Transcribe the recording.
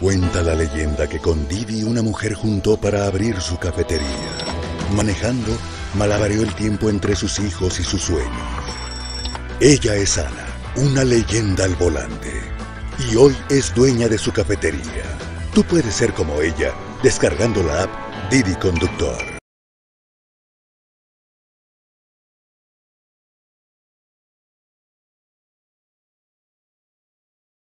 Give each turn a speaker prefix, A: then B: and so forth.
A: Cuenta la leyenda que con Didi una mujer juntó para abrir su cafetería. Manejando, malabareó el tiempo entre sus hijos y sus sueños. Ella es Ana, una leyenda al volante. Y hoy es dueña de su cafetería. Tú puedes ser como ella descargando la app Didi Conductor.